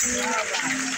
Microphone.